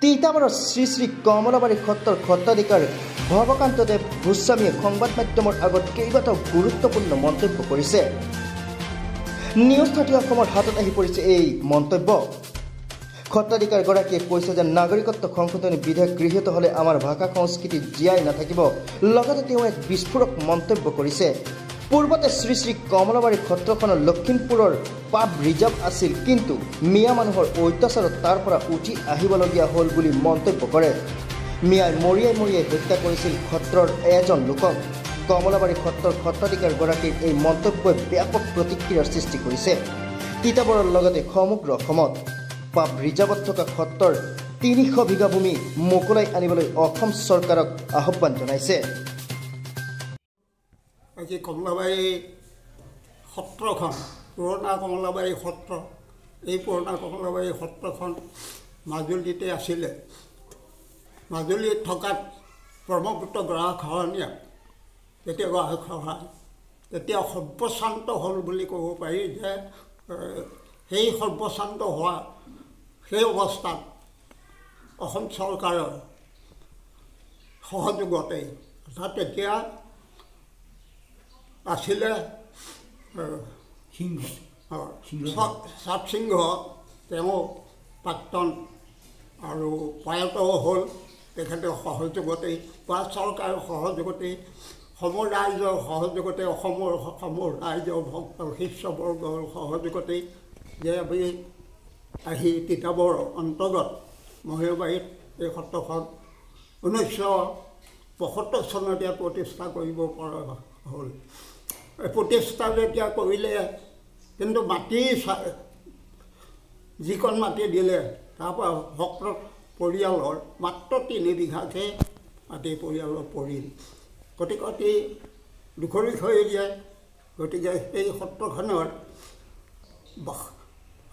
তিতাবৰৰ শ্ৰী শ্ৰী কমলাবাৰী সত্ৰৰ সত্ৰাধিকাৰ ভৱকান্তদেৱ গোস্বামীয়ে সংবাদ মাধ্যমৰ আগত কেইবাটাও গুৰুত্বপূৰ্ণ মন্তব্য কৰিছে। নিউজ থাৰ্টি অসমৰ হাতত আহি পৰিছে এই মন্তব্য। সত্ৰাধিকাৰগৰাকীয়ে কৈছে যে নাগৰিকত্ব সংশোধনী বিধেয়ক গৃহীত হ'লে আমাৰ ভাষা সংস্কৃতি জীয়াই নাথাকিব। লগতে তেওঁ এক বিস্ফোৰক মন্তব্য কৰিছে। পূৰ্বতে শ্ৰী শ্ৰী কমলাবাৰী সত্ৰখনৰ লখিমপুৰৰ পাব ৰিজাৰ্ভ আছিল কিন্তু মিয়া মানুহৰ অত্যাচাৰত তাৰ পৰা উঠি আহিবলগীয়া হ'ল বুলি মন্তব্য কৰে। মিয়াই মৰিয়াই মৰিয়াই হত্যা কৰিছিল সত্ৰৰ এজন লোকক। কমলাবাৰী সত্ৰৰ সত্ৰাধিকাৰগৰাকীৰ এই মন্তব্যই ব্যাপক প্ৰতিক্ৰিয়াৰ সৃষ্টি কৰিছে। তিতাবৰৰ লগতে সমগ্ৰ অসমত পাব ৰিজাৰ্ভত থকা সত্ৰৰ তিনিশ বিঘা ভূমি মোকলাই আনিবলৈ অসম চৰকাৰক আহ্বান জনাইছে। আজি কমলাবাৰী সত্ৰখন পুৰণা কমলাবাৰী সত্ৰ। এই পুৰণা কমলাবাৰী সত্ৰখন মাজুলীতে আছিলে। মাজুলীত থকাত ব্ৰহ্মপুত্ৰ গৰাখহনীয়া তেতিয়া গৰাখহা তেতিয়া সৰ্বশান্ত হ'ল বুলি ক'ব পাৰি যে সেই সৰ্বশান্ত হোৱা সেই অৱস্থাত অসম চৰকাৰৰ সহযোগতে অৰ্থাৎ তেতিয়া আছিলে সিংহ চাপ সিংহ তেওঁ প্ৰাক্তন আৰু প্ৰয়াতও হ'ল তেখেতৰ সহযোগতেই বা চৰকাৰৰ সহযোগতেই সম ৰাইজৰ সহযোগতে অসমৰ সম ৰাইজৰ ভক্ত শিষ্যবৰ্গৰ সহযোগতেই যে আমি আহি তিতাবৰ অন্তৰ্গত মহিৰবাৰীত এই সত্ৰখন ঊনৈছশ পঁসত্তৰ চনত ইয়াত প্ৰতিষ্ঠা কৰিব পৰা হ'ল প্ৰতিষ্ঠা যেতিয়া কৰিলে কিন্তু মাটি যিকণ মাটি দিলে তাৰপৰা ভক্ত পৰিয়ালৰ মাত্ৰ তিনি বিঘাকে মাটি পৰিয়ালৰ পৰিল। গতিকে অতি দুখৰ বিষয়ে দিয়ে গতিকে সেই সত্ৰখনৰ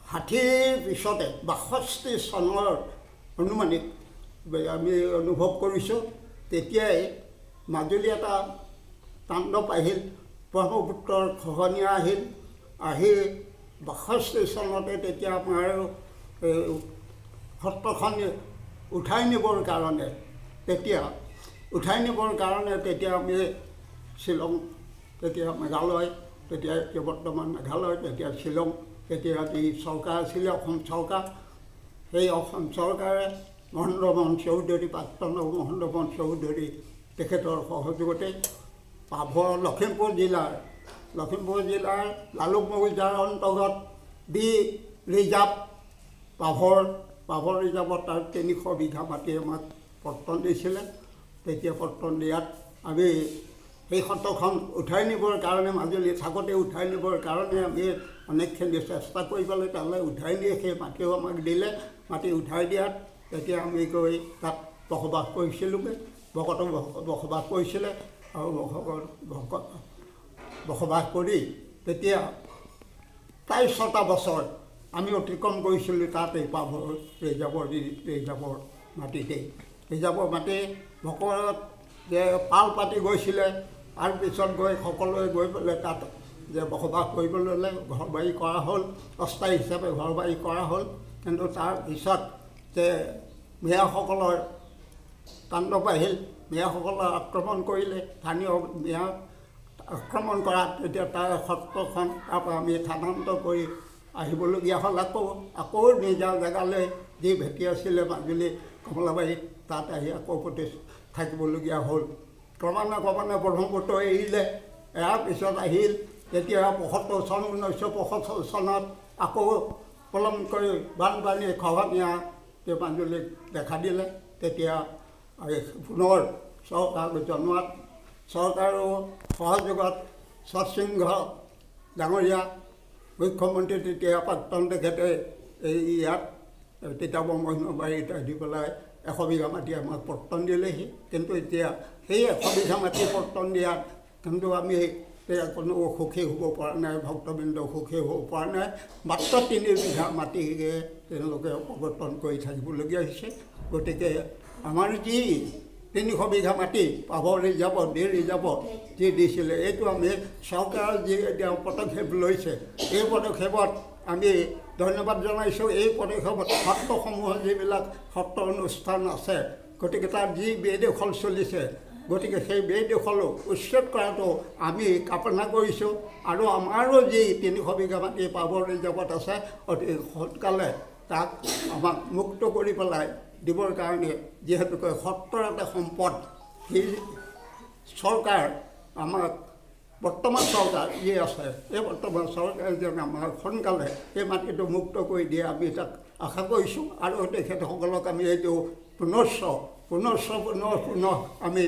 ষাঠিৰ পিছতে বাষষ্ঠি চনৰ অনুমানিক আমি অনুভৱ কৰিছোঁ তেতিয়াই মাজুলী এটা তাণ্ডৱ আহিল। ব্ৰহ্মপুত্ৰৰ খহনীয়া আহিল। আহি বাষষ্ঠি চনতে তেতিয়া আমাৰ সত্ৰখন উঠাই নিবৰ কাৰণে তেতিয়া উঠাই নিবৰ কাৰণে তেতিয়া আমি শ্বিলং তেতিয়া মেঘালয় তেতিয়া এতিয়া বৰ্তমান মেঘালয় তেতিয়া শ্বিলং তেতিয়া যি চৰকাৰ আছিলে অসম চৰকাৰ। সেই অসম চৰকাৰে মহেন্দ্ৰ মোহন চৌধুৰী প্ৰাক্তন মহেন্দ্ৰ মোহন চৌধুৰী তেখেতৰ সহযোগতে লখিমপুৰ জিলাৰ লখিমপুৰ জিলাৰ লালুক মৌজাৰ অন্তৰ্গত দি ৰিজাৰ্ভ পাভৰ পাভৰ ৰিজাৰ্ভত তাৰ তিনিশ বিঘা মাটি আমাক পট্টন দিছিলে তেতিয়া পট্টন দিয়াত আমি সেই সত্ৰখন উঠাই নিবৰ কাৰণে মাজুলী থাকোঁতে উঠাই নিবৰ কাৰণে আমি অনেকখিনি চেষ্টা কৰি পেলাই তালৈ উঠাই নিয়ে সেই মাটিও আমাক দিলে মাটি উঠাই দিয়াত তেতিয়া আমি গৈ তাত বসবাস কৰিছিলোঁগৈ ভকত বসবাস কৰিছিলে বসবাস কৰি তেতিয়া প্ৰায় ছটা বছৰ আমি অতিক্ৰম কৰিছিলোঁ তাত এই পাভৰ ৰিজাৰ্ভৰ ৰিজাৰ্ভৰ মাটিতেই ৰিজাৰ্ভৰ মাটি ভকত যে পাল পাতি গৈছিলে তাৰপিছত গৈ সকলোৱে গৈ পেলাই তাত যে বসবাস কৰিবলৈ ল'লে ঘৰ বাৰী কৰা হ'ল অস্থায়ী হিচাপে ঘৰ বাৰী কৰা হ'ল। কিন্তু তাৰপিছত যে মিয়াসকলৰ তাণ্ডৱ আহিল মিয়াসকলে আক্ৰমণ কৰিলে স্থানীয় মিয়া আক্ৰমণ কৰাত তেতিয়া তাৰ সত্ৰখন তাৰপৰা আমি স্থানান্তৰ কৰি আহিবলগীয়া হ'ল। আকৌ আকৌ নিজৰ জেগালৈ যি ভেটি আছিলে মাজুলী কমলাবাৰীত তাত আহি আকৌ প্ৰতি থাকিবলগীয়া হ'ল। ক্ৰমান্বয়ে ক্ৰমান্বয়ে ব্ৰহ্মপুত্ৰ এৰিলে। এৰাৰ পিছত আহিল তেতিয়া পঁসত্তৰ চন ঊনৈছশ পঁসত্তৰ চনত আকৌ পলম কৰি বানপানী খহনীয়া মাজুলীক দেখা দিলে তেতিয়া পুনৰ চৰকাৰক জনোৱাত চৰকাৰো সহযোগত সৎসিংহ ডাঙৰীয়া মুখ্যমন্ত্ৰী তেতিয়া প্ৰাক্তন তেখেতে এই ইয়াত তিতাব মহিমাবাৰীত আহি পেলাই এশ বিঘা মাটি আমাক পৰ্তন দিলেহি। কিন্তু এতিয়া সেই এশ বিঘা মাটি পৰ্তন দিয়াত কিন্তু আমি কোনো সুখী হ'ব পৰা নাই ভক্তবৃন্দ সুখী হ'ব পৰা নাই। মাত্ৰ তিনি বিঘা মাটিকে তেওঁলোকে অপৱৰ্তন কৰি থাকিবলগীয়া হৈছে। গতিকে আমাৰ যি তিনিশ বিঘা মাটি পাব ৰিজাৰ্ভত ডি ৰিজাৰ্ভত যি দিছিলে এইটো আমি চৰকাৰৰ যি এতিয়া পদক্ষেপ লৈছে এই পদক্ষেপত আমি ধন্যবাদ জনাইছোঁ। এই পদক্ষেপত সত্ৰসমূহৰ যিবিলাক সত্ৰ অনুষ্ঠান আছে গতিকে তাত যি বেদখল চলিছে গতিকে সেই বেদখলো উচ্ছেদ কৰাটো আমি কামনা কৰিছোঁ। আৰু আমাৰো যি তিনিশ বিঘা মাটি পাবৰ ৰিজাৰ্ভত আছে অতি সোনকালে তাক আমাক মুক্ত কৰি পেলাই দিবৰ কাৰণে যিহেতুকৈ সত্ৰৰ এটা সম্পদ সেই চৰকাৰ আমাক বৰ্তমান চৰকাৰ যি আছে। এই বৰ্তমান চৰকাৰে যেন আমাক সোনকালে এই মাটিটো মুক্ত কৰি দিয়ে আমি তাক আশা কৰিছোঁ। আৰু তেখেতসকলক আমি এইটো পুনশ্চ পুনশ্চ পুনৰ পুনৰ আমি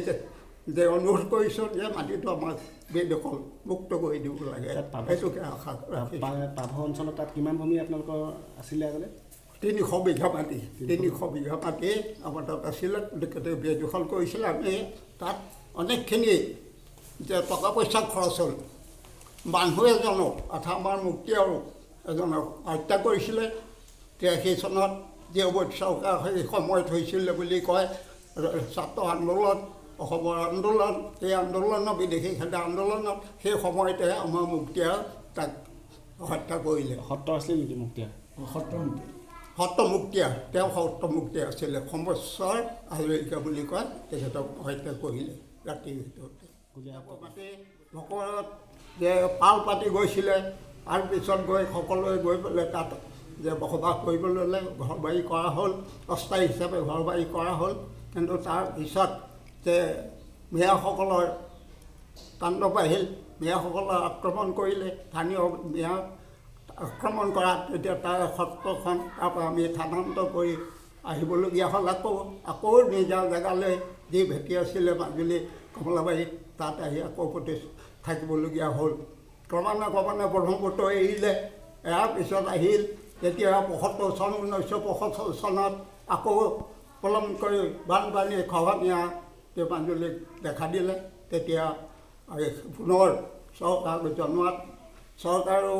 যে অনুৰোধ কৰিছোঁ যে মাটিটো আমাক বেদখল মুক্ত কৰি দিব লাগে। সেইটোকে আশা ৰাখিছোঁ। পাভ অঞ্চলত তাত কিমান ভূমি আপোনালোকৰ আছিলে আগতে? তিনিশ বিঘা মাটি তিনিশ বিঘা মাটি আমাৰ তাত আছিলে তেখেতে বেদখল কৰিছিলে আমি তাত অনেকখিনি যে টকা পইচা খৰচ হ'ল মানুহ এজনক অৰ্থাৎ আমাৰ মুক্তি আৰু এজনক হত্যা কৰিছিলে তিৰাশী চনত যি অৱৈধ চৰকাৰ সেই সময়ত হৈছিলে বুলি কয় ছাত্ৰ আন্দোলন অসমৰ আন্দোলন সেই আন্দোলনৰ বিদেশী খেদা আন্দোলনত সেই সময়তে আমাৰ মুক্তিয়াৰ তাক হত্যা কৰিলে সত্ৰ আছিলে নেকি মুক্তিয়া সত্ৰমুক্তিয়া তেওঁ সত্ৰমুক্তিয়া আছিলে। সমস্যাৰ হাজৰিকা বুলি কয় তেখেতক হত্যা কৰিলে ৰাতিৰ ভিতৰতে। ভকত যে পাল পাতি গৈছিলে তাৰপিছত গৈ সকলোৱে গৈ পেলাই তাত যে বসবাস কৰিবলৈ ল'লে ঘৰ বাৰী কৰা হ'ল অস্থায়ী হিচাপে ঘৰ বাৰী কৰা হ'ল। কিন্তু তাৰপিছত যে মিয়াসকলৰ তাণ্ডৱ আহিল মিয়াসকলে আক্ৰমণ কৰিলে স্থানীয় মিয়া আক্ৰমণ কৰাত তেতিয়া তাৰ সত্ৰখন তাৰপৰা আমি স্থানান্তৰ কৰি আহিবলগীয়া হ'ল। আকৌ আকৌ নিজৰ জেগালৈ যি ভেটি আছিলে মাজুলী কমলাবাৰী তাত আহি আকৌ প্ৰতি থাকিবলগীয়া হ'ল। ক্ৰমান্বয়ে ক্ৰমান্বয়ে ব্ৰহ্মপুত্ৰ এৰিলে। এৰাৰ পিছত আহিল তেতিয়া পঁয়সত্তৰ চন ঊনৈছশ পঁয়সত্তৰ চনত আকৌ পলম কৰি বানপানী খহনীয়া সেই মাজুলীক দেখা দিলে তেতিয়া পুনৰ চৰকাৰক জনোৱাত চৰকাৰো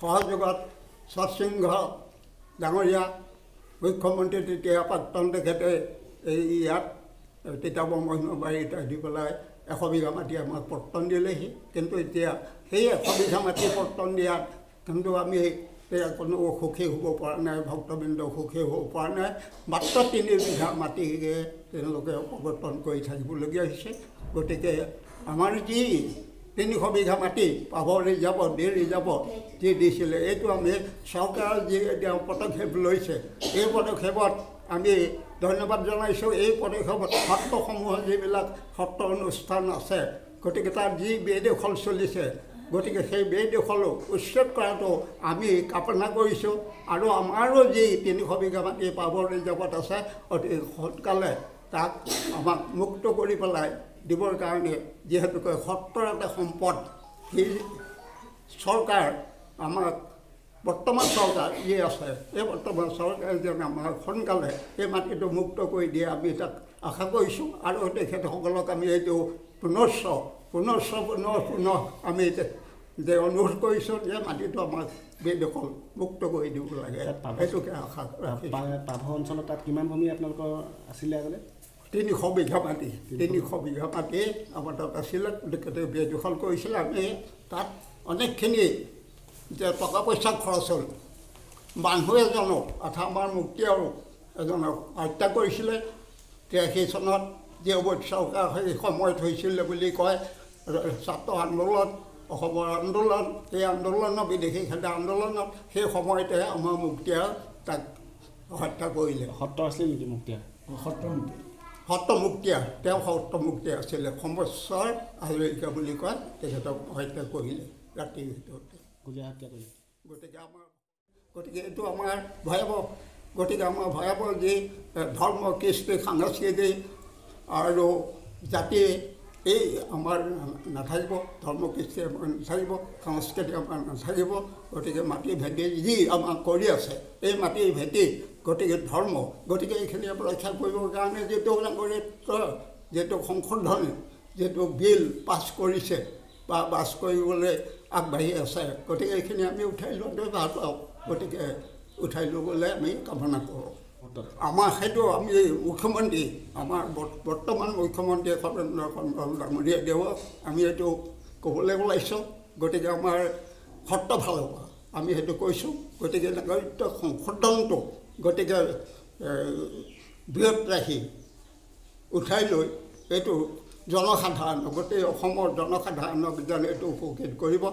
সহযোগত সৎসিংহ ডাঙৰীয়া মুখ্যমন্ত্ৰী তেতিয়া প্ৰাক্তন তেখেতে এই ইয়াত তিতাবৰ মহিমাবাৰীত আহি পেলাই এশ বিঘা মাটি আমাক পৰ্তন দিলেহি। কিন্তু এতিয়া সেই এশ বিঘা মাটি পৰ্তন দিয়াত কিন্তু আমি কোনো সুখী হ'ব পৰা নাই ভক্তবৃন্দ সুখী হ'ব পৰা নাই। মাত্ৰ তিনি বিঘা মাটিকে তেওঁলোকে অপৱৰ্তন কৰি থাকিবলগীয়া হৈছে। গতিকে আমাৰ যি তিনিশ বিঘা মাটি পাভ ৰিজাৰ্ভত ডি ৰিজাৰ্ভত যি দিছিলে। এইটো আমি চৰকাৰৰ যি এতিয়া পদক্ষেপ লৈছে এই পদক্ষেপত আমি ধন্যবাদ জনাইছোঁ। এই পদক্ষেপত সত্ৰসমূহৰ যিবিলাক সত্ৰ অনুষ্ঠান আছে গতিকে তাত যি বেদখল চলিছে গতিকে সেই বেদখলো উচ্ছেদ কৰাটো আমি কামনা কৰিছোঁ। আৰু আমাৰো যি তিনিশ বিঘা মাটি পাভ ৰিজাৰ্ভত আছে অতি সোনকালে তাক আমাক মুক্ত কৰি পেলাই দিবৰ কাৰণে যিহেতুকৈ সত্ৰৰ এটা সম্পদ সেই চৰকাৰ আমাক বৰ্তমান চৰকাৰ যি আছে। এই বৰ্তমান চৰকাৰে যেন আমাক সোনকালে এই মাটিটো মুক্ত কৰি দিয়ে আমি তাক আশা কৰিছোঁ। আৰু তেখেতসকলক আমি এইটো পুনশ্চ পুনশ্চ পুনৰ পুনৰ আমি যে অনুৰোধ কৰিছোঁ যে মাটিটো আমাক বেদখল মুক্ত কৰি দিব লাগে। সেইটোকে আশা পাভ অঞ্চলত তাত কিমান ভূমি আপোনালোকৰ আছিলে আগতে? তিনিশ বিঘা মাটি তিনিশ বিঘা মাটি আমাৰ তাত আছিলে তেখেতে বেদখল কৰিছিলে আমি তাত অনেকখিনি যে টকা পইচা খৰচ হ'ল। মানুহ এজনক অৰ্থাৎ আমাৰ মুক্তি আৰু এজনক হত্যা কৰিছিলে। তিৰাশী চনত যি অৱৈধ চৰকাৰ সেই সময়ত হৈছিলে বুলি কয় ছাত্ৰ আন্দোলন অসমৰ আন্দোলন সেই আন্দোলনৰ বিদেশী খেদা আন্দোলনত সেই সময়তে আমাৰ মুক্তিয়াৰ তাক হত্যা কৰিলে। সত্ৰ আছিলে নেকি মুক্তিয়া সত্ৰমুক্তিয়া তেওঁ সত্ৰমুক্তি আছিলে। সমস্যাৰ হাজৰিকা বুলি কয় তেখেতক হত্যা কৰিলে ৰাতিৰ ভিতৰতে। গতিকে আমাৰ গতিকে এইটো আমাৰ ভয়াৱহ গতিকে আমাৰ ভয়াৱহ যি ধৰ্ম কৃষ্টি সাংস্কৃতিক আৰু জাতি এই আমাৰ নাথাকিব ধৰ্ম কৃষ্টি আমাৰ নাথাকিব সংস্কৃতি আমাৰ নাথাকিব গতিকে মাটি ভেটি যি আমাৰ কৰি আছে এই মাটিৰ ভেটি গতিকে ধৰ্ম গতিকে এইখিনি ৰক্ষা কৰিবৰ কাৰণে যিটো নাগৰিকত্ব যিটো সংশোধন যিটো বিল পাছ কৰিছে বা বাছ কৰিবলৈ আগবাঢ়ি আছে গতিকে এইখিনি আমি উঠাই লোৱাটোৱে ভাল পাওঁ গতিকে উঠাই ল'বলৈ আমি কামনা কৰোঁ। আমাৰ সেইটো আমি মুখ্যমন্ত্ৰী আমাৰ বৰ- বৰ্তমান মুখ্যমন্ত্ৰী সৰ্বেন্দ্ৰ কন্দল ডাঙৰীয়া দেৱক আমি এইটো ক'বলৈ ওলাইছোঁ গতিকে আমাৰ সত্ৰ ফালৰ পৰা আমি সেইটো কৈছোঁ গতিকে নাগৰিকত্ব সংশোধনটো গতিকে বৃহৎ ৰাখি উঠাই লৈ এইটো জনসাধাৰণক গোটেই অসমৰ জনসাধাৰণক যেন এইটো উপকৃত কৰিব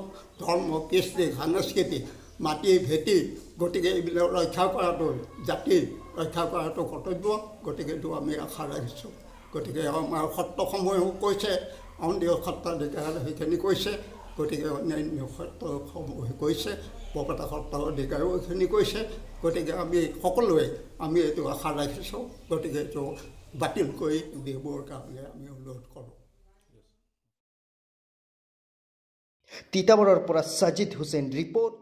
ধৰ্ম কৃষ্টি সাংস্কৃতিক মাটি ভেটি গতিকে এইবিলাক ৰক্ষা কৰাটো জাতি ৰক্ষা কৰাটো কৰ্তব্য গতিকে এইটো আমি আশা ৰাখিছোঁ। গতিকে আমাৰ সত্ৰসমূহেও কৈছে অন্দিয় সত্ৰাধিকাৰ সেইখিনি কৈছে গতিকে অন্যান্য সত্ৰসমূহে কৈছে বৰপেটা সত্ৰ অধিকাৰীও এইখিনি কৈছে গতিকে আমি সকলোৱে আমি এইটো আশা ৰাখিছোঁ গতিকে এইটো বাতিল কৰি দিবৰ কাৰণে আমি অনুৰোধ কৰোঁ। তিতাবৰৰ পৰা ছাজিদ হুছেইন ৰিপৰ্ট